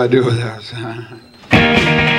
do I do with without?